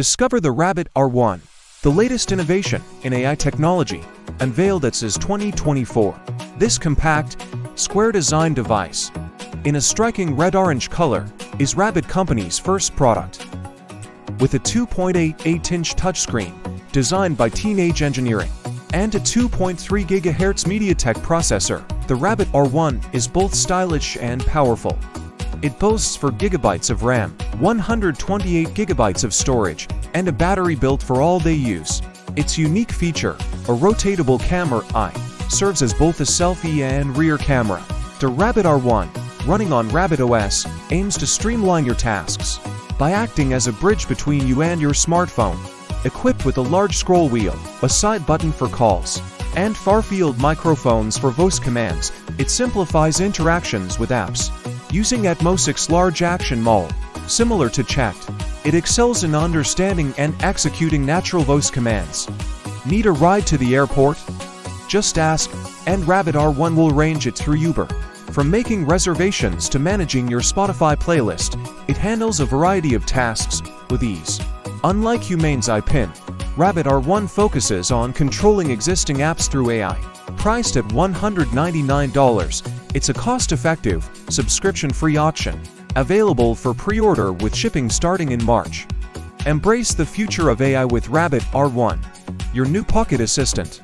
Discover the Rabbit R1, the latest innovation in AI technology, unveiled at CES 2024. This compact, square design device, in a striking red-orange color, is Rabbit Company's first product. With a 2.88-inch touchscreen designed by Teenage Engineering and a 2.3 GHz MediaTek processor, the Rabbit R1 is both stylish and powerful. It boasts 4 gigabytes of RAM, 128 gigabytes of storage, and a battery built for all day use. Its unique feature, a rotatable camera eye, serves as both a selfie and rear camera. The Rabbit R1, running on Rabbit OS, aims to streamline your tasks by acting as a bridge between you and your smartphone. Equipped with a large scroll wheel, a side button for calls, and far-field microphones for voice commands, it simplifies interactions with apps. Using Atmosic's large action model, similar to Chat, it excels in understanding and executing natural voice commands. Need a ride to the airport? Just ask, and Rabbit R1 will arrange it through Uber. From making reservations to managing your Spotify playlist, it handles a variety of tasks with ease. Unlike Humane's AI Pin, Rabbit R1 focuses on controlling existing apps through AI. Priced at $199, it's a cost-effective, subscription-free option, available for pre-order with shipping starting in March. Embrace the future of AI with Rabbit R1, your new pocket assistant.